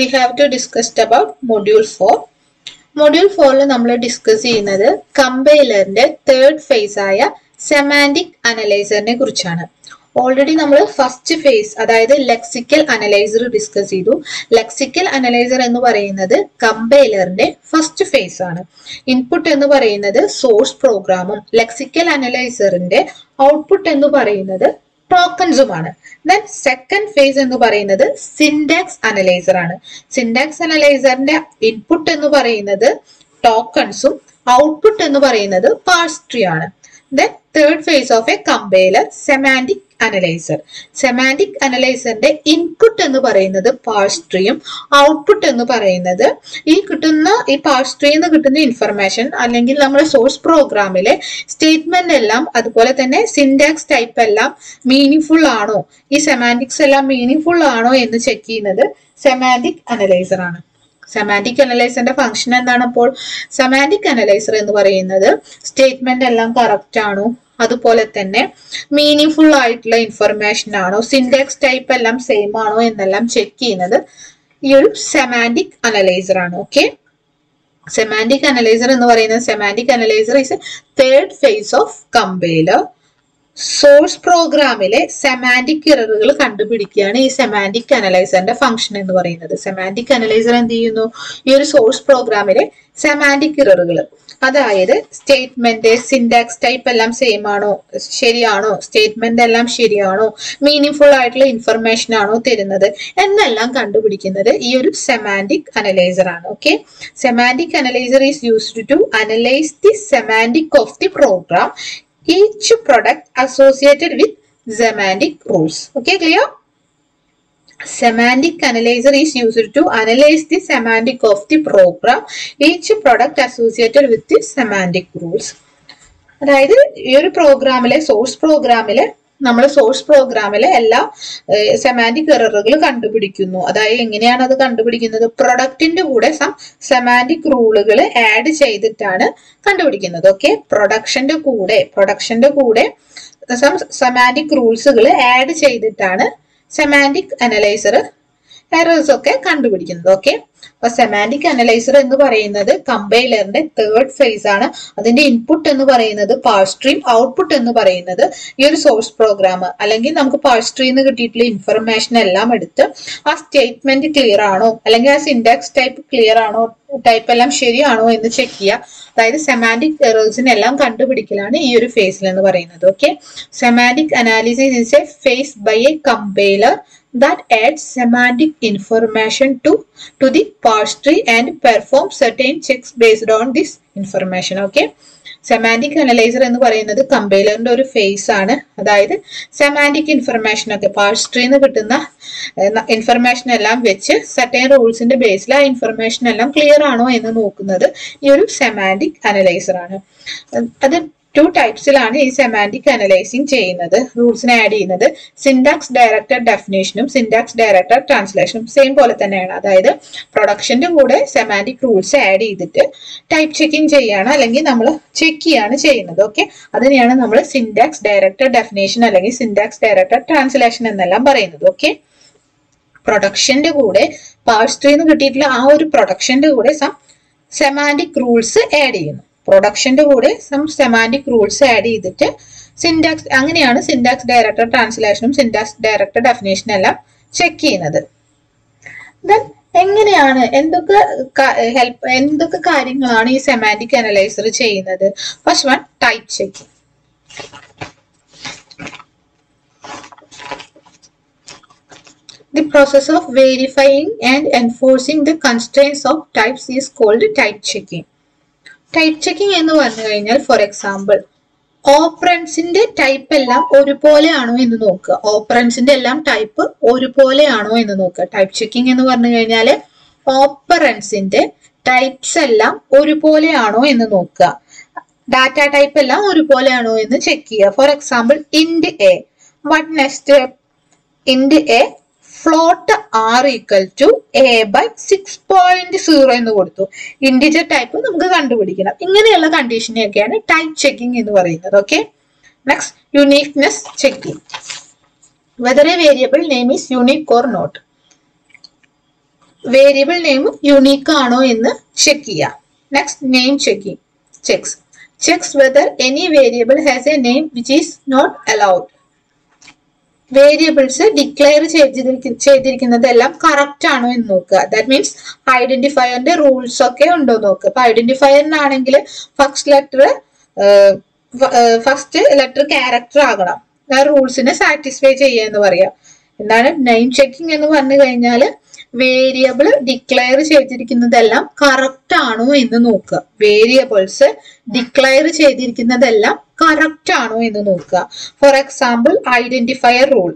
We have to discussed about module four module ഫോറിൽ നമ്മൾ discuss ചെയ്യുന്നത് കമ്പൈലറിന്റെ തേർഡ് ഫേസ് ആയ സെമാന്റിക് അനലൈസറിനെ കുറിച്ചാണ്. ഓൾറെഡി നമ്മൾ ഫസ്റ്റ് ഫേസ് അതായത് ലെക്സിക്കൽ അനലൈസർ ഡിസ്കസ് ചെയ്തു. ലെക്സിക്കൽ അനലൈസർ എന്ന് പറയുന്നത് കമ്പൈലറിന്റെ ഫസ്റ്റ് ഫേസ് ആണ്. ഇൻപുട്ട് എന്ന് പറയുന്നത് സോഴ്സ് പ്രോഗ്രാമും ലെക്സിക്കൽ അനലൈസറിന്റെ ഔട്ട്പുട്ട് എന്ന് പറയുന്നത് ടോക്കൺസുമാണ് ദെൻ സെക്കൻഡ് ഫേസ് എന്ന് പറയുന്നത് സിൻഡാക്സ് അനലൈസർ ആണ്. സിൻഡാക്സ് അനലൈസറിന്റെ ഇൻപുട്ട് എന്ന് പറയുന്നത് ടോക്കൺസും ഔട്ട്പുട്ട് എന്ന് പറയുന്നത് പാർസ് ട്രീ ആണ്. Then third phase of a compiler semantic analyser semantic അനലൈസറിന്റെ input എന്ന് പറയുന്നത് പാർസ് ട്രീയും ഔട്ട്പുട്ട് എന്ന് പറയുന്നത് ഈ കിട്ടുന്ന ഈ പാർസ് ട്രീയിൽ നിന്ന് കിട്ടുന്ന ഇൻഫർമേഷൻ അല്ലെങ്കിൽ നമ്മുടെ സോഴ്സ് പ്രോഗ്രാമിലെ സ്റ്റേറ്റ്മെന്റ് എല്ലാം അതുപോലെ തന്നെ സിൻഡാക്സ് ടൈപ്പ് എല്ലാം മീനിങ് ഫുൾ ആണോ? ഈ സെമാന്റിക്സ് എല്ലാം മീനിങ് ഫുൾ ആണോ എന്ന് ചെക്ക് ചെയ്യുന്നത് സെമാന്റിക് അനലൈസർ ആണ്. സെമാന്റിക് അനലൈസറിന്റെ ഫംഗ്ഷൻ എന്താണ് അപ്പോൾ? സെമാന്റിക് അനലൈസർ എന്ന് പറയുന്നത് സ്റ്റേറ്റ്മെന്റ് എല്ലാം കറക്റ്റ് ആണോ? അതുപോലെ തന്നെ മീനിങ് ഫുൾ ആയിട്ടുള്ള ഇൻഫർമേഷൻ ആണോ? സിൻഡെക്സ് ടൈപ്പ് എല്ലാം സെയിം ആണോ എന്നെല്ലാം ചെക്ക് ചെയ്യുന്നത് ഈ ഒരു സെമാന്റിക് അനലൈസർ ആണ് ഓക്കെ സെമാന്റിക് അനലൈസർ എന്ന് പറയുന്നത് semantic analyser is third phase of compiler source പ്രോഗ്രാമിലെ സെമാന്റിക് ഇററുകൾ കണ്ടുപിടിക്കുകയാണ് ഈ സെമാന്റിക് അനലൈസറിന്റെ ഫംഗ്ഷൻ എന്ന് പറയുന്നത്. സെമാന്റിക് അനലൈസർ എന്ത് ചെയ്യുന്നു? ഈ ഒരു സോഴ്സ് പ്രോഗ്രാമിലെ സെമാന്റിക് ഇററുകൾ അതായത് സ്റ്റേറ്റ്മെന്റ് സിൻഡാക്സ് ടൈപ്പ് എല്ലാം സെയിം ആണോ ശരിയാണോ സ്റ്റേറ്റ്മെന്റ് എല്ലാം ശരിയാണോ മീനിങ് ഫുൾ ആയിട്ടുള്ള ഇൻഫർമേഷൻ ആണോ തരുന്നത് എന്നെല്ലാം കണ്ടുപിടിക്കുന്നത് ഈ ഒരു സെമാന്റിക് അനലൈസർ ആണ് okay semantic analyser is used to analyse the semantic of the program each product associated with semantic rules okay clear? Semantic analyzer is used to analyze the semantic of the program, each product associated with the semantic rules. അതായത് ഈ ഒരു പ്രോഗ്രാമിലെ source പ്രോഗ്രാമിലെ നമ്മൾ source പ്രോഗ്രാമിലെ എല്ലാ semantic എററുകൾ കണ്ടുപിടിക്കുന്നു. അതായത് എങ്ങനെയാണ് അത് കണ്ടുപിടിക്കുന്നത്? പ്രൊഡക്റ്റിന്റെ കൂടെ സം സെമാന്റിക് റൂളുകൾ ആഡ് ചെയ്തിട്ടാണ് കണ്ടുപിടിക്കുന്നത്. ഓക്കെ പ്രൊഡക്ഷന്റെ കൂടെ പ്രൊഡക്ഷന്റെ കൂടെ സം സെമാന്റിക് റൂൾസുകൾ ആഡ് ചെയ്തിട്ടാണ് സെമാന്റിക് അനലൈസർ എറേഴ്സ് ഒക്കെ കണ്ടുപിടിക്കുന്നത് ഓക്കെ അപ്പൊ സെമാന്റിക് അനലൈസർ എന്ന് പറയുന്നത് കമ്പൈലറിന്റെ തേർഡ് ഫേസ് ആണ്. അതിന്റെ ഇൻപുട്ട് എന്ന് പറയുന്നത് പാഴ്സ്ട്രീം ഔട്ട്പുട്ട് എന്ന് പറയുന്നത് ഈ ഒരു സോഴ്സ് പ്രോഗ്രാം അല്ലെങ്കിൽ നമുക്ക് പാർ സ്ട്രീന്ന് കിട്ടിയിട്ടുള്ള ഇൻഫർമേഷൻ എല്ലാം എടുത്ത് ആ സ്റ്റേറ്റ്മെന്റ് ക്ലിയർ ആണോ അല്ലെങ്കിൽ ആ സിൻഡാക്സ് ടൈപ്പ് ക്ലിയർ ആണോ ടൈപ്പ് എല്ലാം ശരിയാണോ എന്ന് ചെക്ക് ചെയ്യുക. അതായത് സെമാന്റിക് എറേഴ്സിനെല്ലാം കണ്ടുപിടിക്കലാണ് ഈ ഒരു ഫേസിൽ എന്ന് പറയുന്നത് okay semantic analysis is a phase by a compiler that adds semantic information to to the parse tree and perform certain checks based on this information okay? Semantic analyser എന്ന് പറയുന്നത് കമ്പൈലറിന്റെ ഒരു ഫേസ് ആണ്. അതായത് സെമാന്റിക് ഇൻഫർമേഷൻ ഒക്കെ പാർസ്ട്രിയിൽ നിന്ന് കിട്ടുന്ന information എല്ലാം വെച്ച് സർട്ടൈൻ റൂൾസിന്റെ ബേസിൽ ആ ഇൻഫർമേഷൻ എല്ലാം ക്ലിയർ ആണോ എന്ന് നോക്കുന്നത് ഈ ഒരു സെമാന്റിക് അനലൈസർ ആണ്. അത് ടു ടൈപ്സിലാണ് ഈ സെമാന്റിക് അനലൈസിങ് ചെയ്യുന്നത്. റൂൾസിനെ ആഡ് ചെയ്യുന്നത്. സിൻഡാക്സ് ഡയറക്ടർ ഡെഫിനേഷനും സിൻഡാക്സ് ഡയറക്ടർ ട്രാൻസ്ലേഷനും സെയിം പോലെ തന്നെയാണ്. അതായത് പ്രൊഡക്ഷന്റെ കൂടെ സെമാന്റിക് റൂൾസ് ആഡ് ചെയ്തിട്ട് ടൈപ്പ് ചെക്കിങ് ചെയ്യാണ് അല്ലെങ്കിൽ നമ്മൾ ചെക്ക് ചെയ്യാണ് ചെയ്യുന്നത്. ഓക്കെ അതിനെയാണ് നമ്മൾ സിൻഡാക്സ് ഡയറക്ടർ ഡെഫിനേഷൻ അല്ലെങ്കിൽ സിൻഡാക്സ് ഡയറക്ടർ ട്രാൻസ്ലേഷൻ എന്നെല്ലാം പറയുന്നത്. ഓക്കെ പ്രൊഡക്ഷന്റെ കൂടെ പാഴ്സ് ത്രീന്ന് കിട്ടിയിട്ടുള്ള ആ ഒരു പ്രൊഡക്ഷന്റെ കൂടെ സം സെമാന്റിക് റൂൾസ് ആഡ് ചെയ്യുന്നു. പ്രൊഡക്ഷന്റെ കൂടെ സം സെമാന്റിക് റൂൾസ് ആഡ് ചെയ്തിട്ട് സിൻഡാക്സ് അങ്ങനെയാണ് സിൻഡാക്സ് ഡയറക്ടർ ട്രാൻസ്ലേഷനും സിൻഡാക്സ് ഡയറക്ടർ ഡെഫിനേഷനും എല്ലാം ചെക്ക് ചെയ്യുന്നത്. ദെൻ എങ്ങനെയാണ് എന്തൊക്കെ ഹെൽപ്പ് എന്തൊക്കെ കാര്യങ്ങളാണ് ഈ സെമാന്റിക് അനലൈസർ ചെയ്യുന്നത്? First one type check The process of verifying and enforcing the constraints of types is called type checking. Type checking എന്ന് പറഞ്ഞു കഴിഞ്ഞാൽ ഫോർ എക്സാമ്പിൾ ഓപ്പറൻസിന്റെ ടൈപ്പ് എല്ലാം ഒരുപോലെയാണോ എന്ന് നോക്കുക. ഓപ്പറൻസിന്റെ എല്ലാം ടൈപ്പ് ഒരുപോലെയാണോ എന്ന് നോക്കുക. ടൈപ്പ് ചെക്കിംഗ് എന്ന് പറഞ്ഞു കഴിഞ്ഞാൽ ഓപ്പറൻസിന്റെ ടൈപ്സ് എല്ലാം ഒരുപോലെയാണോ എന്ന് നോക്കുക. ഡാറ്റ ടൈപ്പ് എല്ലാം ഒരുപോലെയാണോ എന്ന് ചെക്ക് ചെയ്യുക. For example int a what next int a float r equal to a by six point zero എന്ന് കൊടുത്തു. ഇൻഡിജർ ടൈപ്പ് നമുക്ക് കണ്ടുപിടിക്കണം. ഇങ്ങനെയുള്ള കണ്ടീഷനെയൊക്കെയാണ് ടൈപ്പ് ചെക്കിംഗ് എന്ന് പറയുന്നത്. Okay next uniqueness checking whether a variable name is unique or not variable name unique ആണോ എന്ന് check ചെയ്യാം. Next name checking checks checks whether any variable has a name which is not allowed variables declare ചെയ്തിരിക്കുന്നത് എല്ലാം correct ആണോ എന്ന് നോക്കുക. That means ഐഡന്റിഫയറിന്റെ rules ഒക്കെ ഉണ്ടോ നോക്കുക. അപ്പൊ ഐഡന്റിഫയറിനാണെങ്കിൽ first letter first letter character ആകണം. ആ റൂൾസിനെ സാറ്റിസ്ഫൈ ചെയ്യുക എന്ന് പറയാം. എന്താണ്? നെയിം ചെക്കിംഗ് എന്ന് പറഞ്ഞു കഴിഞ്ഞാൽ വേരിയബിൾ ഡിക്ലെയർ ചെയ്തിരിക്കുന്നതെല്ലാം കറക്റ്റ് ആണോ എന്ന് നോക്കുക. വേരിയബിൾസ് ഡിക്ലെയർ ചെയ്തിരിക്കുന്നതെല്ലാം കറക്റ്റ് ആണോ എന്ന് നോക്കുക. ഫോർ എക്സാമ്പിൾ ഐഡന്റിഫയർ റൂൾ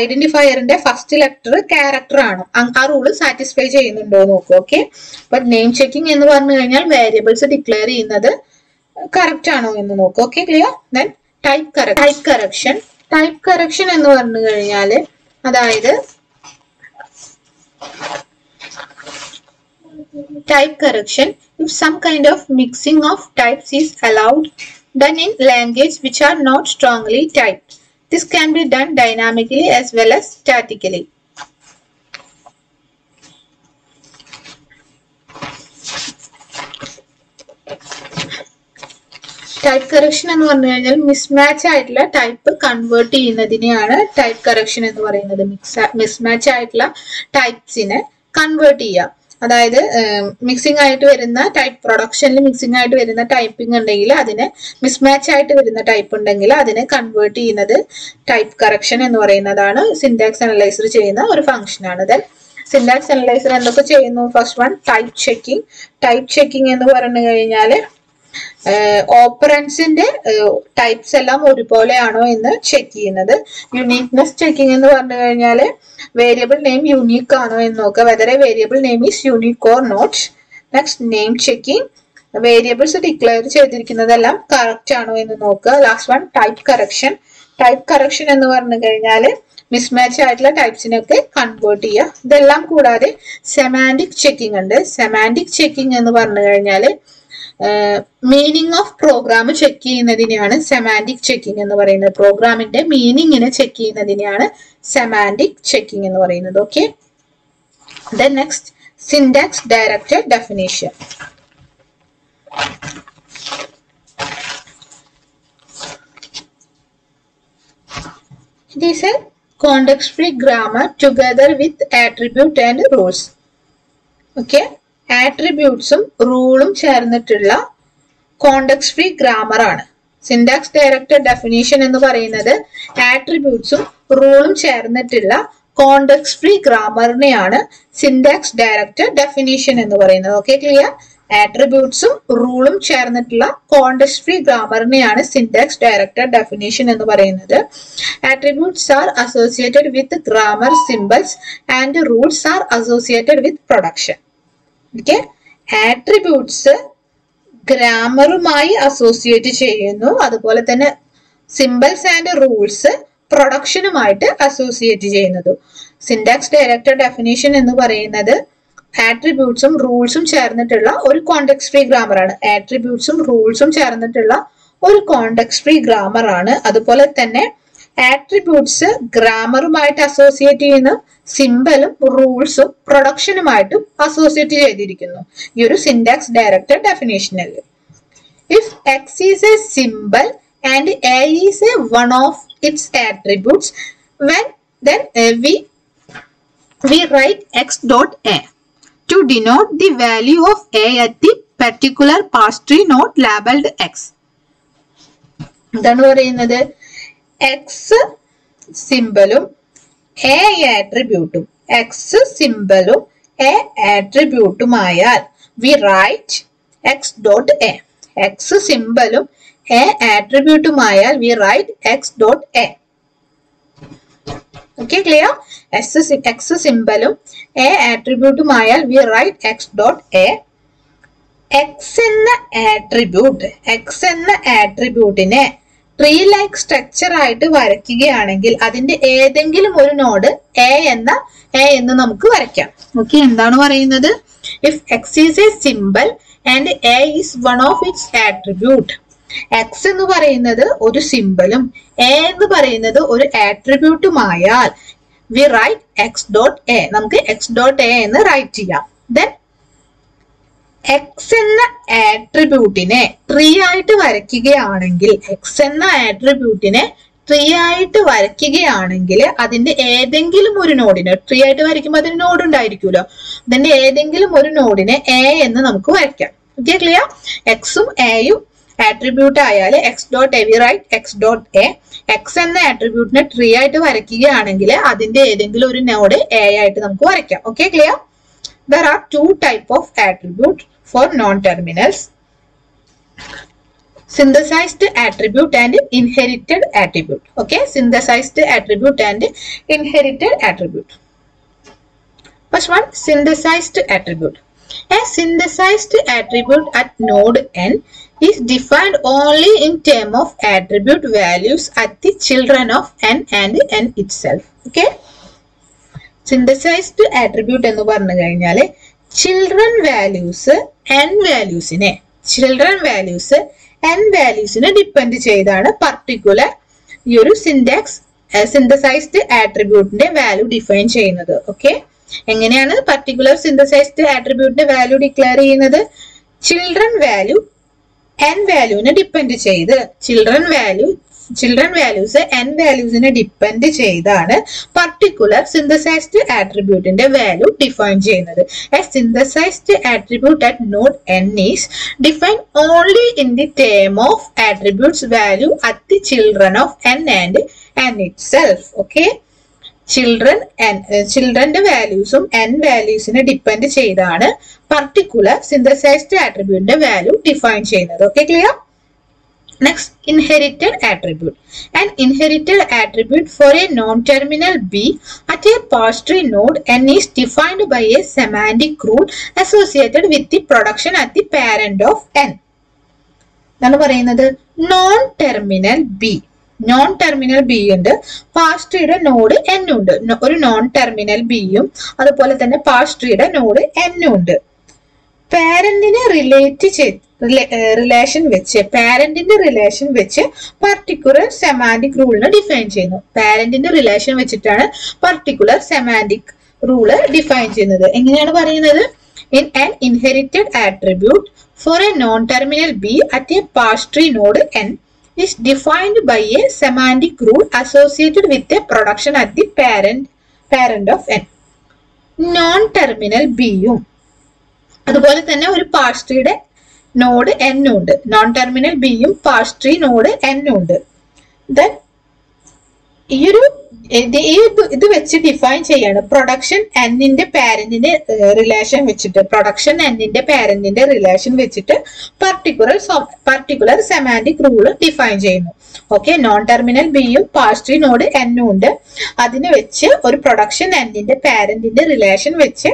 ഐഡന്റിഫയറിന്റെ ഫസ്റ്റ് ലെറ്റർ ക്യാരക്ടർ ആണ്. ആ റൂൾ സാറ്റിസ്ഫൈ ചെയ്യുന്നുണ്ടോ നോക്കുക ഓക്കെ ബട്ട് നെയിം ചെക്കിംഗ് എന്ന് പറഞ്ഞു കഴിഞ്ഞാൽ വേരിയബിൾസ് ഡിക്ലെയർ ചെയ്യുന്നത് കറക്റ്റ് ആണോ എന്ന് നോക്കുക okay clear then type correct type correction type correction എന്ന് പറഞ്ഞു കഴിഞ്ഞാൽ അതായത് type correction. If some kind of mixing of types is allowed done in language which are not strongly typed. This can be done dynamically as well as statically type correction എന്ന് പറഞ്ഞു കഴിഞ്ഞാൽ mismatch ആയിട്ടുള്ള type convert ചെയ്യുന്നതിനെയാണ് type correction എന്ന് പറയുന്നത്. Mismatch ആയിട്ടുള്ള ടൈപ്സിനെ convert ചെയ്യുക. അതായത് മിക്സിംഗ് ആയിട്ട് വരുന്ന ടൈപ്പ് പ്രൊഡക്ഷനിൽ മിക്സിംഗ് ആയിട്ട് വരുന്ന ടൈപ്പിംഗ് ഉണ്ടെങ്കിൽ അതിനെ മിസ്മാച്ച് ആയിട്ട് വരുന്ന ടൈപ്പ് ഉണ്ടെങ്കിൽ അതിനെ കൺവേർട്ട് ചെയ്യുന്നത് ടൈപ്പ് കറക്ഷൻ എന്ന് പറയുന്നതാണ്. സിന്റാക്സ് അനലൈസർ ചെയ്യുന്ന ഒരു ഫംഗ്ഷൻ ആണ്. ദെൻ സിന്റാക്സ് അനലൈസർ എന്തൊക്കെ ചെയ്യുന്നു? First one type checking type checking എന്ന് പറഞ്ഞു കഴിഞ്ഞാൽ ഓപ്പറൻസിന്റെ ടൈപ്സ് എല്ലാം ഒരുപോലെയാണോ എന്ന് ചെക്ക് ചെയ്യുന്നത്. യുണീക്നെസ് ചെക്കിംഗ് എന്ന് പറഞ്ഞു കഴിഞ്ഞാൽ വേരിയബിൾ നെയിം യുണീക്ക് ആണോ എന്ന് നോക്കുക. Whether a variable name is unique or not next name checking variables declare ചെയ്തിരിക്കുന്നതെല്ലാം correct ആണോ എന്ന് നോക്കുക. Last one type correction type correction എന്ന് പറഞ്ഞു കഴിഞ്ഞാൽ മിസ്മാച്ച് ആയിട്ടുള്ള ടൈപ്സിനൊക്കെ കൺവേർട്ട് ചെയ്യുക. ഇതെല്ലാം കൂടാതെ സെമാന്റിക് ചെക്കിംഗ് ഉണ്ട്. സെമാന്റിക് ചെക്കിംഗ് എന്ന് പറഞ്ഞു കഴിഞ്ഞാൽ മീനിങ് ഓഫ് പ്രോഗ്രാം ചെക്ക് ചെയ്യുന്നതിനെയാണ് സെമാന്റിക് ചെക്കിംഗ് എന്ന് പറയുന്നത് പ്രോഗ്രാമിന്റെ മീനിങ്ങിനെ ചെക്ക് ചെയ്യുന്നതിനെയാണ് സെമാന്റിക് ചെക്കിംഗ് എന്ന് പറയുന്നത് okay the next syntax directed definition It is a context-free grammar together with attribute and rules. Okay. ആട്രിബ്യൂട്ട്സും റൂളും ചേർന്നിട്ടുള്ള കോണ്ടക്സ് ഫ്രീ ഗ്രാമർ ആണ്. സിൻഡാക്സ് ഡയറക്റ്റഡ് ഡെഫിനേഷൻ എന്ന് പറയുന്നത് ആട്രിബ്യൂട്ട്സും റൂളും ചേർന്നിട്ടുള്ള കോണ്ടക്സ് ഫ്രീ ഗ്രാമറിനെയാണ് സിൻഡാക്സ് ഡയറക്റ്റഡ് ഡെഫിനേഷൻ എന്ന് പറയുന്നത്. ഓക്കെ ക്ലിയർ ആട്രിബ്യൂട്ട്സും റൂളും ചേർന്നിട്ടുള്ള കോണ്ടക്സ് ഫ്രീ ഗ്രാമറിനെയാണ് സിൻഡാക്സ് ഡയറക്റ്റഡ് ഡെഫിനേഷൻ എന്ന് പറയുന്നത്. Attributes are associated with grammar symbols and rules are associated with production okay attributes ഗ്രാമറുമായി associate ചെയ്യുന്നു. അതുപോലെ തന്നെ സിമ്പിൾസ് ആൻഡ് റൂൾസ് പ്രൊഡക്ഷനുമായിട്ട് അസോസിയേറ്റ് ചെയ്യുന്നത്. സിൻഡാക്സ് ഡയറക്റ്റർ ഡെഫിനേഷൻ എന്ന് പറയുന്നത് ആട്രിബ്യൂട്ട്സും റൂൾസും ചേർന്നിട്ടുള്ള ഒരു കോണ്ടെക്സ് ഫ്രീ ഗ്രാമർ ആണ്. ആട്രിബ്യൂട്ട്സും റൂൾസും ചേർന്നിട്ടുള്ള ഒരു കോണ്ടെക്സ് ഫ്രീ ഗ്രാമർ ആണ്. അതുപോലെ തന്നെ ആട്രിബ്യൂട്ട്സ് ഗ്രാമറുമായിട്ട് അസോസിയേറ്റ് ചെയ്യുന്ന സിമ്പലും റൂൾസും പ്രൊഡക്ഷനുമായിട്ടും അസോസിയേറ്റ് ചെയ്തിരിക്കുന്നു. ഈ ഒരു syntax director ഡെഫിനേഷനിൽ if X is a symbol and A is a one of its attributes when then we we write x dot a to denote the value of a at the particular parse tree node labeled x. എന്താണ് പറയുന്നത്? X സിമ്പലും A ആട്രിബ്യൂട്ടും X സിമ്പലും A ആട്രിബ്യൂട്ടുമായാൽ we write X dot A X സിമ്പലും A ആട്രിബ്യൂട്ടുമായാൽ we write X dot A okay clear X X സിമ്പലും A ആട്രിബ്യൂട്ടുമായാൽ we write X dot A X എന്ന attribute X എന്ന ആട്രിബ്യൂട്ടിനെ tree like structure ആയിട്ട് വരയ്ക്കുകയാണെങ്കിൽ അതിന്റെ ഏതെങ്കിലും ഒരു നോഡ് എ എന്ന A എന്ന് നമുക്ക് വരയ്ക്കാം. ഓക്കെ എന്താണ് പറയുന്നത്? If X is a symbol and A is one of its attribute X എന്ന് പറയുന്നത് ഒരു സിമ്പിളും എ എന്ന് പറയുന്നത് ഒരു ആട്രിബ്യൂട്ടുമായാൽ we write X dot A നമുക്ക് എക്സ് ഡോട്ട് എ എന്ന് റൈറ്റ് ചെയ്യാം. ദെൻ എക്സ് എന്ന ആട്രിബ്യൂട്ടിനെ ട്രീ ആയിട്ട് വരയ്ക്കുകയാണെങ്കിൽ എക്സ് എന്ന ആട്രിബ്യൂട്ടിനെ ട്രീ ആയിട്ട് വരയ്ക്കുകയാണെങ്കിൽ അതിന്റെ ഏതെങ്കിലും ഒരു നോഡിനെ ട്രീ ആയിട്ട് വരയ്ക്കുമ്പോൾ അതിന് നോഡ് ഉണ്ടായിരിക്കുമല്ലോ. അതിന്റെ ഏതെങ്കിലും ഒരു നോഡിനെ എ എന്ന് നമുക്ക് വരയ്ക്കാം. ഓക്കെ ക്ലിയർ എക്സും എയും ആട്രിബ്യൂട്ട് ആയാൽ X dot A we write X dot A X എന്ന ആട്രിബ്യൂട്ടിനെ ട്രീ ആയിട്ട് വരയ്ക്കുകയാണെങ്കിൽ അതിന്റെ ഏതെങ്കിലും ഒരു നോഡ് എ ആയിട്ട് നമുക്ക് വരയ്ക്കാം. Okay clear there are two type of attribute. for non-terminals synthesized attribute and inherited attribute okay synthesized attribute and inherited attribute first one synthesized attribute a synthesized attribute at node n is defined only in term of attribute values at the children of n and n itself okay synthesised attribute എന്ന് പറഞ്ഞു കഴിഞ്ഞാൽ children values N വാല്യൂസിനെ children values N വാല്യൂസിനെ depend ചെയ്താണ് particular ഈ ഒരു സിൻഡെക്സ് synthesised ആട്രിബ്യൂട്ടിന്റെ value define ചെയ്യുന്നത്. ഓക്കെ എങ്ങനെയാണ് പർട്ടിക്കുലർ സിന്തസൈസ്ഡ് ആട്രിബ്യൂട്ടിന്റെ വാല്യൂ ഡിക്ലെയർ ചെയ്യുന്നത്? ചിൽഡ്രൻ വാല്യൂ എൻ വാല്യൂവിനെ ഡിപ്പെൻഡ് ചെയ്ത്. Children value children values N വാല്യൂസിനെ depend ചെയ്താണ് പർട്ടിക്കുലർ സിന്തസൈസ്ഡ് ആട്രിബ്യൂട്ടിന്റെ വാല്യൂ ഡിഫൈൻ ചെയ്യുന്നത്. A synthesized attribute at node N is define only in the term of attributes value at the children of N and N itself okay children ചിൽഡ്രന്റെ വാല്യൂസും N വാല്യൂസിനെ depend ചെയ്താണ് particular synthesised ആട്രിബ്യൂട്ടിന്റെ value define ചെയ്യുന്നത് okay clear next inherited attribute and inherited attribute for a non terminal B at a parse tree node N is defined by a semantic rule associated with the production at the parent of N എന്നാണ് പറയുന്നത്? Non terminal B non terminal B ഉണ്ട്. പാസ്ട്രിയുടെ node N ഉണ്ട്. ഒരു non terminal ബിയും അതുപോലെ തന്നെ പാസ്ട്രിയുടെ node N ഉണ്ട്. പാരന്റിനെ റിലേറ്റ് ചെയ്ത് റിലേഷൻ വെച്ച് പാരന്റിന്റെ റിലേഷൻ വെച്ച് പർട്ടിക്കുലർ സെമാന്റിക് റൂളിനെ ഡിഫൈൻ ചെയ്യുന്നു. പാരന്റിന്റെ റിലേഷൻ വെച്ചിട്ടാണ് പർട്ടിക്കുലർ സെമാന്റിക് റൂൾ ഡിഫൈൻ ചെയ്യുന്നത്. എങ്ങനെയാണ് പറയുന്നത്? In an inherited attribute for a non terminal B at a parse tree node N is defined by a semantic rule associated with a production at the parent parent of n. Non terminal ബിയും അതുപോലെ തന്നെ ഒരു പാഷ്ട്രിയുടെ node N ഉണ്ട്. Non terminal ബിയും parse tree node N ഉണ്ട്. Then ഈ ഒരു ഇത് വെച്ച് ഡിഫൈൻ ചെയ്യാണ്. പ്രൊഡക്ഷൻ എന്നിന്റെ പാരന്റിന്റെ റിലേഷൻ വെച്ചിട്ട് പ്രൊഡക്ഷൻ എന്നിന്റെ പാരന്റിന്റെ റിലേഷൻ വെച്ചിട്ട് particular particular semantic rule define ചെയ്യുന്നു. ഓക്കെ നോൺ ടെർമിനൽ ബിയും പാസ്ട്രി നോഡ് എന്നും ഉണ്ട്. അതിന് വെച്ച് ഒരു പ്രൊഡക്ഷൻ എന്നിന്റെ പാരന്റിന്റെ റിലേഷൻ വെച്ച്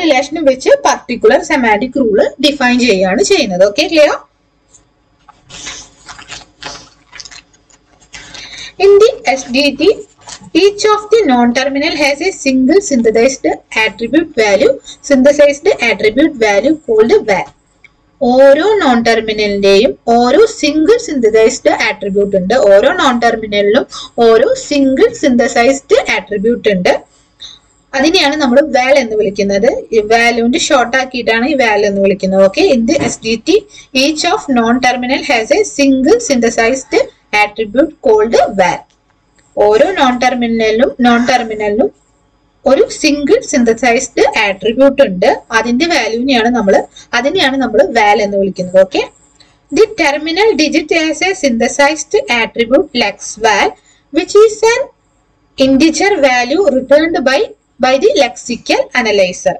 റിലേഷൻ വെച്ച് പർട്ടിക്കുലർ സെമാറ്റിക് റൂൾ ഡിഫൈൻ ചെയ്യുകയാണ് ചെയ്യുന്നത്. Okay clear In the SDT, each of the non-terminal has a single synthesized attribute value, synthesized attribute value called var. ഓരോ നോൺ ടെർമിനലിന്റെയും ഓരോ സിംഗിൾ സിന്തസൈസ്ഡ് ആട്രിബ്യൂട്ട് ഉണ്ട്. ഓരോ നോൺ ടെർമിനലിലും ഓരോ സിംഗിൾ സിന്തസൈസ്ഡ് ആട്രിബ്യൂട്ട് ഉണ്ട്. അതിനെയാണ് നമ്മൾ വാൽ എന്ന് വിളിക്കുന്നത്. വാലുവിന്റെ ഷോർട്ട് ആക്കിയിട്ടാണ് ഈ വാൽ എന്ന് വിളിക്കുന്നത്. Okay in the S D T each of non terminal has a single synthesized attribute called val ഓരോ നോൺ ടെർമിനലിലും നോൺ ടെർമിനലിലും ഒരു സിംഗിൾ സിന്തസൈസ്ഡ് ആട്രിബ്യൂട്ട് ഉണ്ട്. അതിന്റെ വാല്യൂവിനെയാണ് നമ്മൾ അതിനെയാണ് നമ്മൾ വാൽ എന്ന് വിളിക്കുന്നത്. Okay the terminal digit has a synthesized attribute lex val which is an integer value returned by by the lexical analyzer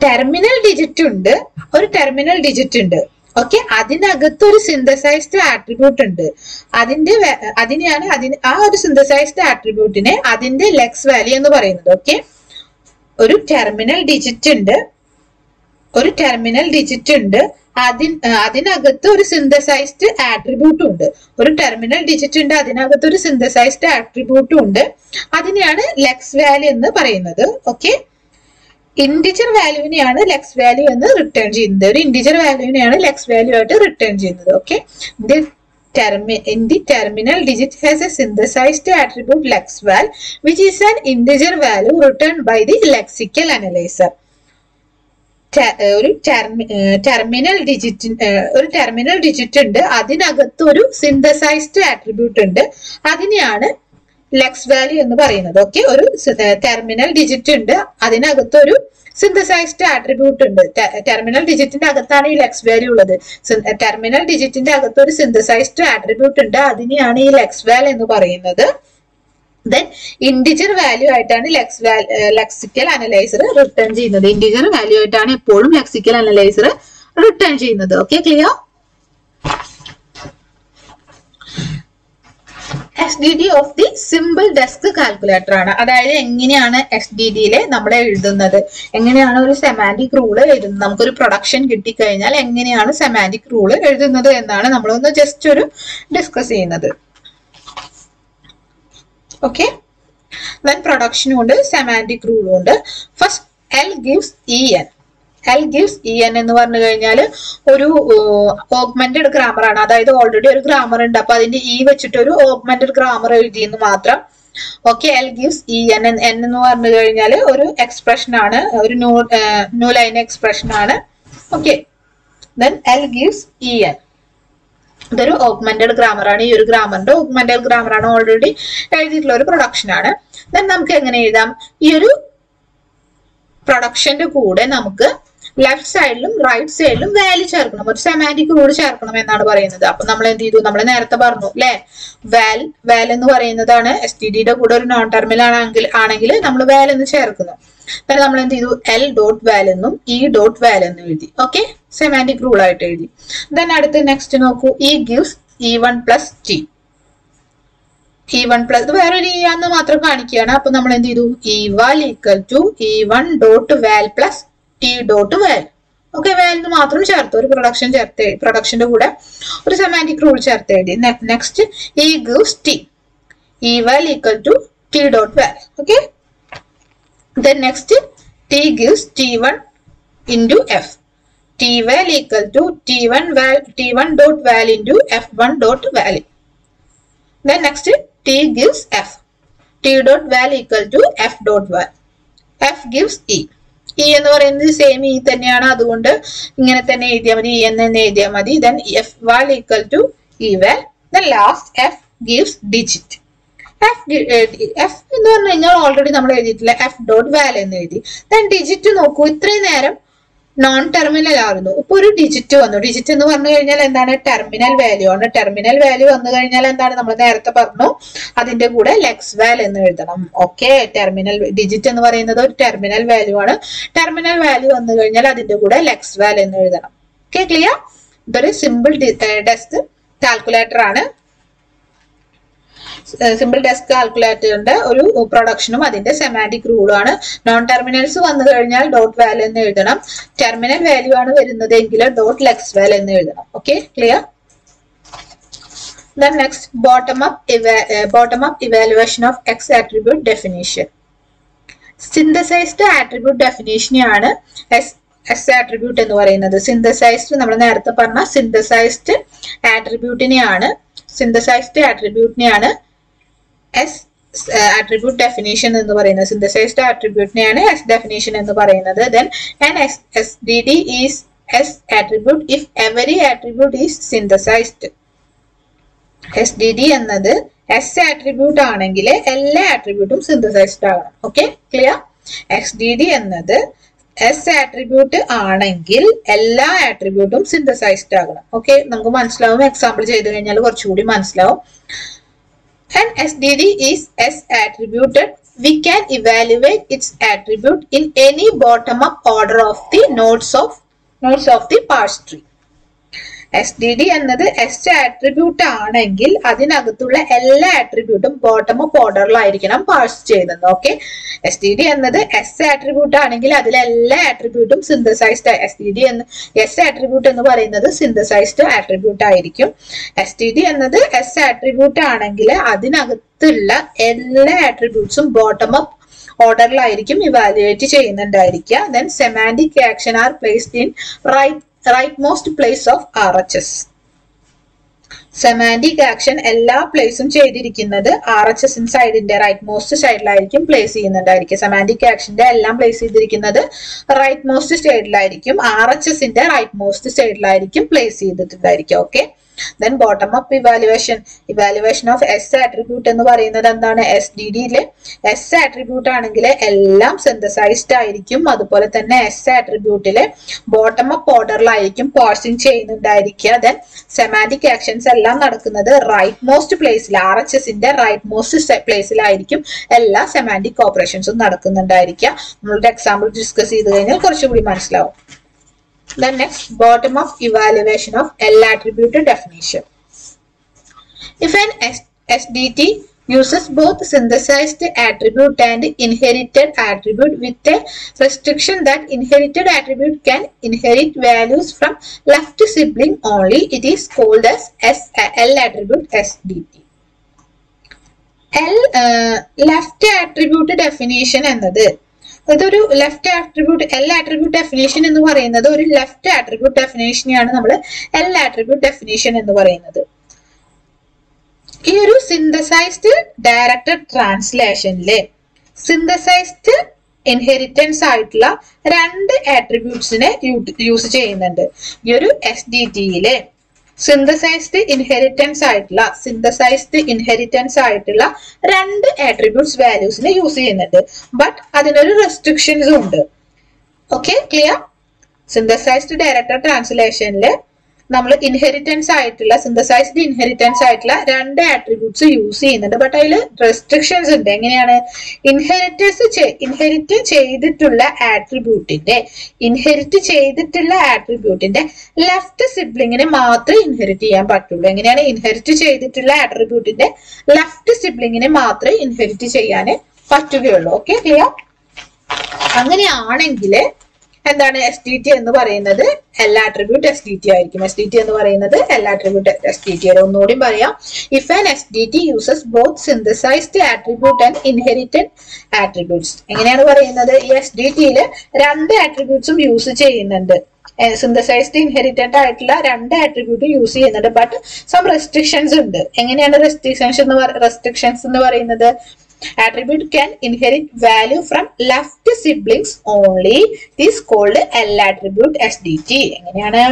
terminal digit ഉണ്ട് ഒരു ടെർമിനൽ ഡിജിറ്റ് ഉണ്ട്. ഓക്കെ അതിനകത്ത് ഒരു സിന്തസൈസ്ഡ് ആട്രിബ്യൂട്ട് ഉണ്ട്. അതിന്റെ അതിനെയാണ് അതിന് ആ ഒരു സിന്തസൈസ്ഡ് ആട്രിബ്യൂട്ടിനെ അതിന്റെ ലെക്സ് വാല്യൂ എന്ന് പറയുന്നത്. ഓക്കെ ഒരു ടെർമിനൽ ഡിജിറ്റ് ഉണ്ട്. ഒരു ടെർമിനൽ ഡിജിറ്റ് ഉണ്ട്. അതിൻ അതിനകത്ത് ഒരു സിന്തസൈസ്ഡ് ആട്രിബ്യൂട്ടും ഉണ്ട്. ഒരു ടെർമിനൽ ഡിജിറ്റ് ഉണ്ട് അതിനകത്ത് ഒരു സിന്തസൈസ്ഡ് ആട്രിബ്യൂട്ടും ഉണ്ട്. അതിനെയാണ് ലെക്സ് വാല്യൂ എന്ന് പറയുന്നത്. ഓക്കെ ഇൻഡിജർ വാല്യൂവിനെയാണ് ലെക്സ് വാല്യൂ എന്ന് റിട്ടേൺ ചെയ്യുന്നത്. ഒരു ഇൻഡിജർ വാല്യൂവിനെയാണ് ലെക്സ് വാല്യൂ ആയിട്ട് റിട്ടേൺ ചെയ്യുന്നത്. Okay in the terminal digit has a synthesized attribute lexval which is an integer value returned by the lexical analyzer. ഒരു ടെർമിനൽ ഡിജിറ്റ് ഒരു terminal digit ഉണ്ട്. അതിനകത്ത് ഒരു സിന്തസൈസ്ഡ് ആട്രിബ്യൂട്ട് ഉണ്ട്. അതിനെയാണ് ലെക്സ് വാല്യൂ എന്ന് പറയുന്നത്. ഓക്കെ ഒരു ടെർമിനൽ ഡിജിറ്റ് ഉണ്ട്. അതിനകത്ത് ഒരു സിന്തസൈസ്ഡ് ആട്രിബ്യൂട്ട് ഉണ്ട്. ടെർമിനൽ ഡിജിറ്റിന്റെ അകത്താണ് ഈ ലെക്സ് വാല്യൂ ഉള്ളത്. ടെർമിനൽ ഡിജിറ്റിന്റെ അകത്ത് ഒരു സിന്തസൈസ്ഡ് ആട്രിബ്യൂട്ട് ഉണ്ട്. അതിനെയാണ് ഈ ലെക്സ് വാൽ എന്ന് പറയുന്നത്. ദെൻ ഇൻഡിജർ വാല്യൂ ആയിട്ടാണ് ലെക്സ് ലെക്സിക്കൽ അനലൈസർ റിട്ടേൺ ചെയ്യുന്നത്. ഇൻഡിജർ വാല്യൂ ആയിട്ടാണ് എപ്പോഴും ലെക്സിക്കൽ അനലൈസർ റിട്ടേൺ ചെയ്യുന്നത്. Okay clear S D D of the simple desk calculator ആണ്. അതായത് എങ്ങനെയാണ് എസ് ഡി ഡിയിലെ നമ്മൾ എഴുതുന്നത്? എങ്ങനെയാണ് ഒരു സെമാന്റിക് റൂൾ എഴുതുന്നത്? നമുക്കൊരു പ്രൊഡക്ഷൻ കിട്ടിക്കഴിഞ്ഞാൽ എങ്ങനെയാണ് സെമാന്റിക് റൂൾ എഴുതുന്നത് എന്നാണ് നമ്മളൊന്ന് ജസ്റ്റ് ഒരു ഡിസ്കസ് ചെയ്യുന്നത്. ഓക്കെ ദെൻ പ്രൊഡക്ഷനും ഉണ്ട് സെമാന്റിക് റൂളും ഉണ്ട്. First L gives E N L gives E N എന്ന് പറഞ്ഞു കഴിഞ്ഞാൽ ഒരു ഓഗ്മെന്റഡ് ഗ്രാമർ ആണ്. അതായത് ഓൾറെഡി ഒരു ഗ്രാമർ ഉണ്ട്. അപ്പൊ അതിന്റെ ഇ വെച്ചിട്ട് ഒരു ഓഗ്മെന്റഡ് ഗ്രാമർ എഴുതിയെന്ന് മാത്രം. Okay L gives E N N എന്ന് പറഞ്ഞു കഴിഞ്ഞാൽ ഒരു എക്സ്പ്രഷൻ ആണ്. ഒരു ന്യൂ ന്യൂ ലൈൻ എക്സ്പ്രഷൻ ആണ്. Okay then L gives E N ഇതൊരു ഓഗ്മെന്റഡ് ഗ്രാമർ ആണ്. ഈ ഒരു ഗ്രാമറിന്റെ ഓഗ്മെന്റഡ് ഗ്രാമർ ആണ് ഓൾറെഡി എഴുതിയിട്ടുള്ള ഒരു പ്രൊഡക്ഷൻ ആണ്. ദെൻ നമുക്ക് എങ്ങനെ എഴുതാം? ഈ ഒരു പ്രൊഡക്ഷന്റെ കൂടെ നമുക്ക് ലെഫ്റ്റ് സൈഡിലും റൈറ്റ് സൈഡിലും വാല്യൂ ചേർക്കണം. ഒരു സെമാറ്റിക് റൂൾ ചേർക്കണം എന്നാണ് പറയുന്നത്. അപ്പൊ നമ്മൾ എന്ത് ചെയ്തു? നമ്മൾ നേരത്തെ പറഞ്ഞു അല്ലെ വാൽ വാൽ എന്ന് പറയുന്നതാണ് എസ് ടി ഡിയുടെ കൂടെ ഒരു നോൺ ടെർമിനൽ ആണെങ്കിൽ ആണെങ്കിൽ നമ്മൾ വാൽ എന്ന് ചേർക്കുന്നു. നമ്മൾ എന്ത് ചെയ്തു? എൽ ഡോട്ട് വാൽ എന്നും ഇ ഡോട്ട് വാൽ എന്നും എഴുതി. ഓക്കെ സെമാറ്റിക് റൂൾ ആയിട്ട് എഴുതി. ദെൻ അടുത്ത് നെക്സ്റ്റ് നോക്കൂ E gives E one plus T E one plus ഇത് വേറൊരു ഇ ആന്ന് മാത്രം കാണിക്കുകയാണ്. അപ്പൊ നമ്മൾ എന്ത് ചെയ്തു? E val equal to E one dot val plus T dot val okay വാലിന് മാത്രം ചേർത്ത് ഒരു പ്രൊഡക്ഷൻ ചേർത്ത് പ്രൊഡക്ഷന്റെ കൂടെ ഒരു സെമാന്റിക് റൂൾ ചേർത്ത് എഴുതി. Next E gives T E val equal to T dot val okay then next t gives t1 into f. t val equal to t1 val t1 dot val into f1 dot val. Then next t gives f. T dot val equal to f dot val. F gives e. E എന്ന് പറയുന്നത് same E തന്നെയാണ്. അതുകൊണ്ട് ഇങ്ങനെ തന്നെ എഴുതിയാൽ മതി. E എന്ന് തന്നെ എഴുതിയാൽ മതി. Then F val equal to E val then last F gives digit F F എന്ന് പറഞ്ഞു കഴിഞ്ഞാൽ ഓൾറെഡി നമ്മൾ എഴുതിയിട്ടില്ല. എഫ് ഡോട്ട് വാൽ എന്ന് എഴുതി. ദെൻ ഡിജിറ്റ് നോക്കൂ. ഇത്രയും നേരം നോൺ ടെർമിനൽ ആയിരുന്നു ഇപ്പൊ ഒരു ഡിജിറ്റ് വന്നു. ഡിജിറ്റ് എന്ന് പറഞ്ഞു കഴിഞ്ഞാൽ എന്താണ്? ടെർമിനൽ വാല്യൂ ആണ്. ടെർമിനൽ വാല്യൂ വന്നു കഴിഞ്ഞാൽ എന്താണ്? നമ്മൾ നേരത്തെ പറഞ്ഞു. അതിന്റെ കൂടെ ലെക്സ് വാൽ എന്ന് എഴുതണം. ഓക്കെ ടെർമിനൽ ഡിജിറ്റ് എന്ന് പറയുന്നത് ഒരു ടെർമിനൽ വാല്യൂ ആണ്. ടെർമിനൽ വാല്യൂ വന്നു കഴിഞ്ഞാൽ അതിന്റെ കൂടെ ലെക്സ് വാൽ എന്ന് എഴുതണം. ഓക്കെ ക്ലിയർ ഇതൊരു സിമ്പിൾ ഡെസ്ക് കാൽക്കുലേറ്റർ ആണ്. സിമ്പിൾ ഡെസ്ക് കാൽക്കുലേറ്ററിന്റെ ഒരു പ്രൊഡക്ഷനും അതിന്റെ സെമാറ്റിക് റൂളും ആണ്. നോൺ ടെർമിനൽസ് വന്നു കഴിഞ്ഞാൽ ഡോട്ട് വാല്യൂ എന്ന് എഴുതണം. ടെർമിനൽ വാല്യൂ ആണ് വരുന്നത് എങ്കിൽ ഡോട്ട് ലെക്സ് വാല്യൂ എന്ന് എഴുതണം. Okay clear Then next bottom up eva- up evaluation of X attribute definition. Synthesized attribute ഡെഫിനേഷനെയാണ് S S attribute എന്ന് പറയുന്നത് സിന്തസൈസ്ഡ് നമ്മൾ നേരത്തെ പറഞ്ഞ സിന്തസൈസ്ഡ് ആട്രിബ്യൂട്ടിനെയാണ് സിന്തസൈസ്ഡ് ആട്രിബ്യൂട്ടിനെയാണ് എസ് ആട്രിബ്യൂട്ട് ഡെഫിനേഷൻ എന്ന് പറയുന്നത്. സിന്തസൈസ്ഡ് ആട്രിബ്യൂട്ടിനെയാണ് എസ് ഡെഫിനേഷൻ എന്ന് പറയുന്നത്. Then and S S D D is S attribute if every attribute is synthesized S D D എന്നത് എസ് ആട്രിബ്യൂട്ട് ആണെങ്കിൽ എല്ലാ ആട്രിബ്യൂട്ടും സിന്തസൈസ്ഡ് ആകണം. Okay clear X D D എന്നത് എസ് ആട്രിബ്യൂട്ട് ആണെങ്കിൽ എല്ലാ ആട്രിബ്യൂട്ടും സിന്തസൈസ്ഡ് ആകണം ഓക്കെ നമുക്ക് മനസ്സിലാവും എക്സാമ്പിൾ ചെയ്ത് കഴിഞ്ഞാൽ കുറച്ചുകൂടി മനസ്സിലാവും and SDD is S attributed, we can evaluate its attribute in any bottom-up order of the nodes of nodes of the parse tree. S D D എന്നത് എസ് ആട്രിബ്യൂട്ട് ആണെങ്കിൽ അതിനകത്തുള്ള എല്ലാ ആട്രിബ്യൂട്ടും ബോട്ടം ബോർഡറിലായിരിക്കണം പാഴ്സ് ചെയ്യുന്നത് ഓക്കെ എസ് ഡി ഡി എന്നത് S attribute ആണെങ്കിൽ അതിലെ എല്ലാ ആട്രിബ്യൂട്ടും സിന്തസൈസ്ഡ് എസ് ഡി ഡി എന്ന് എസ് ആട്രിബ്യൂട്ട് എന്ന് പറയുന്നത് സിന്തസൈസ്ഡ് ആട്രിബ്യൂട്ട് ആയിരിക്കും. എസ് ടി ഡി എന്നത് എസ് ആട്രിബ്യൂട്ട് ആണെങ്കിൽ അതിനകത്തുള്ള എല്ലാ ആട്രിബ്യൂട്ട്സും ബോട്ടം അപ്പ് ഓർഡറിലായിരിക്കും evaluate ചെയ്യുന്നുണ്ടായിരിക്കുക. Then semantic action are placed in right rightmost place of R H S semantic action എല്ലാ പ്ലേസും ചെയ്തിരിക്കുന്നത് ആർ എച്ച് എസ് സൈഡിന്റെ റൈറ്റ് മോസ്റ്റ് സൈഡിലായിരിക്കും പ്ലേസ് ചെയ്യുന്നുണ്ടായിരിക്കും. സെമാന്റിക് ആക്ഷന്റെ എല്ലാം പ്ലേസ് ചെയ്തിരിക്കുന്നത് റൈറ്റ് മോസ്റ്റ് സൈഡിലായിരിക്കും ആർ എച്ച് എസിന്റെ റൈറ്റ് മോസ്റ്റ് സൈഡിലായിരിക്കും place ചെയ്തിട്ടുണ്ടായിരിക്കും. Okay then bottom up evaluation evaluation of S attribute എന്ന് പറയുന്നത് എന്താണ്? എസ് ഡി ഡിയിലെ എസ് ആട്രിബ്യൂട്ട് ആണെങ്കിൽ എല്ലാം സിന്തസൈസ്ഡ് ആയിരിക്കും. അതുപോലെ തന്നെ എസ് ആട്രിബ്യൂട്ടിലെ ബോട്ടം അപ്പ് ഓർഡറിലായിരിക്കും പാഴ്സിങ് ചെയ്യുന്നുണ്ടായിരിക്കുക. ദെൻ സെമാറ്റിക് ആക്ഷൻസ് എല്ലാം നടക്കുന്നത് റൈറ്റ് മോസ്റ്റ് പ്ലേസിൽ ആർ എച്ച് എസിന്റെ റൈറ്റ് മോസ്റ്റ് പ്ലേസിലായിരിക്കും എല്ലാ സെമാറ്റിക് ഓപ്പറേഷൻസും നടക്കുന്നുണ്ടായിരിക്കുക. നമ്മളുടെ എക്സാമ്പിൾ ഡിസ്കസ് ചെയ്ത് കഴിഞ്ഞാൽ കുറച്ചുകൂടി മനസ്സിലാവും. The next bottom of evaluation of L attribute definition. If an SDT uses both synthesized attribute and inherited attribute with a restriction that inherited attribute can inherit values from left sibling only, it is called as L attribute SDT. L uh, left attribute definition another ഇതൊരു left attribute L attribute definition എന്ന് പറയുന്നത് ഒരു left attribute ഡെഫിനേഷനെയാണ് നമ്മൾ L attribute definition എന്ന് പറയുന്നത്. ഈ ഒരു synthesized director ട്രാൻസ്ലേഷനിലെ സിന്തസൈസ്ഡ് ഇൻഹെറിറ്റൻസ് ആയിട്ടുള്ള രണ്ട് ആട്രിബ്യൂട്ട്സിനെ യൂസ് ചെയ്യുന്നുണ്ട്. ഈ ഒരു എസ് ഡി ടിയിലെ സിന്തസൈസ്ഡ് ഇൻഹെറിറ്റൻസ് ആയിട്ടുള്ള സിന്തസൈസ്ഡ് ഇൻഹെറിറ്റൻസ് ആയിട്ടുള്ള രണ്ട് ആട്രിബ്യൂട്ട്സ് വാല്യൂസിനെ യൂസ് ചെയ്യുന്നുണ്ട്. ബട്ട് അതിനൊരു റെസ്ട്രിക്ഷൻസും ഉണ്ട്. ഓക്കെ ക്ലിയർ സിന്തസൈസ്ഡ് ഡയറക്ടർ ട്രാൻസ്ലേഷനിൽ നമ്മൾ ഇൻഹെറിറ്റൻസ് ആയിട്ടുള്ള സിന്തസൈസ്ഡ് ഇൻഹെറിറ്റൻസ് ആയിട്ടുള്ള രണ്ട് ആട്രിബ്യൂട്ട്സ് യൂസ് ചെയ്യുന്നുണ്ട്. ബട്ട് അതിൽ റെസ്ട്രിക്ഷൻസ് ഉണ്ട്. എങ്ങനെയാണ്? ഇൻഹെറിറ്റേഴ്സ് ഇൻഹെറിറ്റ് ചെയ്തിട്ടുള്ള ആട്രിബ്യൂട്ടിന്റെ ഇൻഹെറിറ്റ് ചെയ്തിട്ടുള്ള ആട്രിബ്യൂട്ടിന്റെ ലെഫ്റ്റ് സിബ്ലിങ്ങിനെ മാത്രമേ ഇൻഹെറിറ്റ് ചെയ്യാൻ പറ്റുള്ളൂ. എങ്ങനെയാണ്? ഇൻഹെറിറ്റ് ചെയ്തിട്ടുള്ള ആട്രിബ്യൂട്ടിന്റെ ലെഫ്റ്റ് സിബ്ലിങ്ങിനെ മാത്രമേ ഇൻഹെറിറ്റ് ചെയ്യാൻ പറ്റുകയുള്ളൂ. ഓക്കെ ക്ലിയർ അങ്ങനെയാണെങ്കിൽ എന്താണ് എസ് ടി ടി എന്ന് പറയുന്നത് L attribute S T T ആയിരിക്കും. എസ് ടി ടി എന്ന് പറയുന്നത് L attribute S T T ഒന്നുകൂടി പറയാം. If an S T T uses both synthesized attribute and inherited attributes എങ്ങനെയാണ് പറയുന്നത്? ഈ എസ് ഡി ടിയിൽ രണ്ട് ആട്രിബ്യൂട്ട്സും യൂസ് ചെയ്യുന്നുണ്ട്. സിന്തസൈസ്ഡ് ഇൻഹെറിറ്റഡ് ആയിട്ടുള്ള രണ്ട് ആട്രിബ്യൂട്ട് യൂസ് ചെയ്യുന്നുണ്ട്. ബട്ട് സം റെസ്ട്രിക്ഷൻസ് ഉണ്ട്. എങ്ങനെയാണ് റെസ്ട്രിക്ഷൻസ് എന്ന് റെസ്ട്രിക്ഷൻസ് എന്ന് പറയുന്നത്? Attribute can inherit value from left siblings only. This is called L attribute SDT എങ്ങനെയാണ്?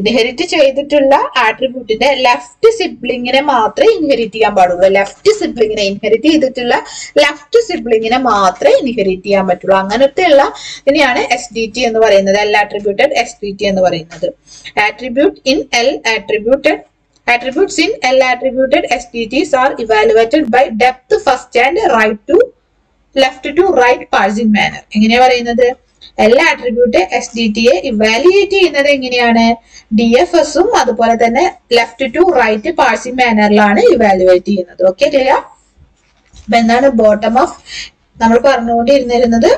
ഇൻഹെറിറ്റ് ചെയ്തിട്ടുള്ള ആട്രിബ്യൂട്ടിന്റെ ലെഫ്റ്റ് സിബ്ലിങ്ങിനെ മാത്രമേ ഇൻഹെറിറ്റ് ചെയ്യാൻ പാടുള്ളൂ. ലെഫ്റ്റ് സിബ്ലിങ്ങിനെ ഇൻഹെറിറ്റ് ചെയ്തിട്ടുള്ള ലെഫ്റ്റ് സിബ്ലിങ്ങിനെ മാത്രമേ ഇൻഹെറിറ്റ് ചെയ്യാൻ പറ്റുള്ളൂ. അങ്ങനത്തെ ഉള്ള ഇതിനെയാണ് എസ് ഡി ടി എന്ന് പറയുന്നത്. L attributed S D T എന്ന് പറയുന്നത്. Attribute in L attributed Attributes in L attributed STTs are evaluated by depth first and right to left to right parsing manner. എങ്ങനെയാ പറയുന്നത്? എല്ലാ ആട്രിബ്യൂട്ട് എസ് ഡി ടിയെ evaluate ചെയ്യുന്നത് എങ്ങനെയാണ്? D F എസും അതുപോലെ തന്നെ ലെഫ്റ്റ് ടു റൈറ്റ് പാഴ്സിംഗ് മാനറിലാണ് ഇവാലുവേറ്റ് ചെയ്യുന്നത്. ഓക്കെ ക്ലിയർ അപ്പൊ എന്താണ് ബോട്ടം ഓഫ് നമ്മൾ പറഞ്ഞുകൊണ്ടിരുന്നിരുന്നത്?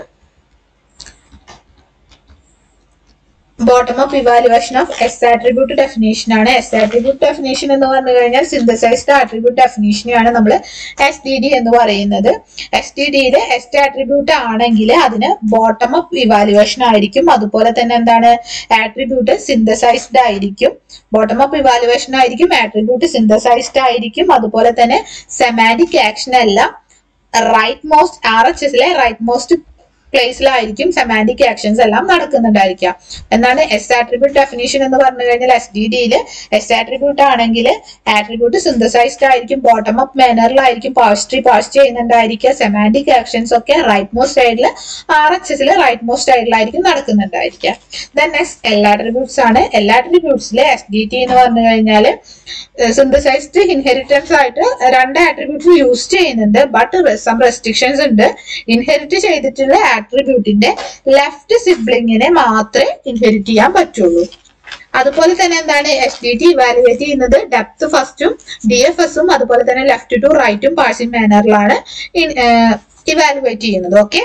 Bottom up evaluation of S attribute definition ആണ്. എസ് ആട്രിബ്യൂട്ട് ഡെഫിനേഷൻ എന്ന് പറഞ്ഞു കഴിഞ്ഞാൽ സിന്തസൈസ്ഡ് ആട്രിബ്യൂട്ട് ഡെഫിനേഷനെയാണ് നമ്മൾ എസ് ഡി ഡി എന്ന് പറയുന്നത്. എസ് ഡി ഡിയിൽ എസ് ആട്രിബ്യൂട്ട് ആണെങ്കിൽ അതിന് ബോട്ടം അപ്പ് ഇവാലുവേഷൻ ആയിരിക്കും. അതുപോലെ തന്നെ എന്താണ്? ആട്രിബ്യൂട്ട് സിന്തസൈസ്ഡ് ആയിരിക്കും. ബോട്ടം അപ്പ് ഇവാലുവേഷൻ ആയിരിക്കും. ആട്രിബ്യൂട്ട് സിന്തസൈസ്ഡ് ആയിരിക്കും. അതുപോലെ തന്നെ സെമാറ്റിക് ആക്ഷൻ എല്ലാം റൈറ്റ് മോസ്റ്റ് ആർ എച്ച് എസിലെ റൈറ്റ് മോസ്റ്റ് പ്ലേസിലായിരിക്കും സെമാന്റിക് ആക്ഷൻസ് എല്ലാം നടക്കുന്നുണ്ടായിരിക്കാം. എന്നാണ് എസ് ആട്രിബ്യൂട്ട് ഡെഫിനേഷൻ എന്ന് പറഞ്ഞു കഴിഞ്ഞാൽ എസ് ഡി ഡിയിൽ എസ് ആട്രിബ്യൂട്ട് ആണെങ്കിൽ ആട്രിബ്യൂട്ട് സിന്തസൈസ്ഡ് ആയിരിക്കും ബോട്ടം അപ്പ് മാനറിലായിരിക്കും പാസ്റ്ററി പാസ്റ്റ് ചെയ്യുന്നുണ്ടായിരിക്കുക സെമാന്റിക് ആക്ഷൻസ് ഒക്കെ റൈറ്റ് മോസ്റ്റ് സൈഡിൽ ആർ എച്ച് എസിൽ റൈറ്റ് മോസ്റ്റ് സൈഡിലായിരിക്കും നടക്കുന്നുണ്ടായിരിക്കുക. ദെൻ നെക്സ്റ്റ് എല്ലാ ആട്രിബ്യൂട്ട്സ് ആണ്. എല്ലാ ആട്രിബ്യൂട്ട്സിലെ എസ് ഡി ടി എന്ന് പറഞ്ഞു കഴിഞ്ഞാൽ സിന്തസൈസ്ഡ് ഇൻഹെറിറ്റൻസ് ആയിട്ട് രണ്ട് ആട്രിബ്യൂട്ട്സ് യൂസ് ചെയ്യുന്നുണ്ട് ബട്ട് സം റെസ്ട്രിക്ഷൻസ് ഉണ്ട്. ഇൻഹെറിറ്റ് ചെയ്തിട്ടുള്ള ആട്രിബ്യൂട്ടിന്റെ ലെഫ്റ്റ് സിബ്ലിങ്ങിനെ മാത്രമേ ഇൻഹെരിറ്റ് ചെയ്യാൻ പറ്റുള്ളൂ. അതുപോലെ തന്നെ എന്താണ്? എസ് ഡി ടി ഇവാലുവേറ്റ് ചെയ്യുന്നത് ഡെപ്ത് ഫസ്റ്റും ഡി എഫ് എസും അതുപോലെ തന്നെ ലെഫ്റ്റ് ടു റൈറ്റും പാഴ്സിംഗ് മാനറിലാണ് ഇവാലുവേറ്റ് ചെയ്യുന്നത്. ഓക്കെ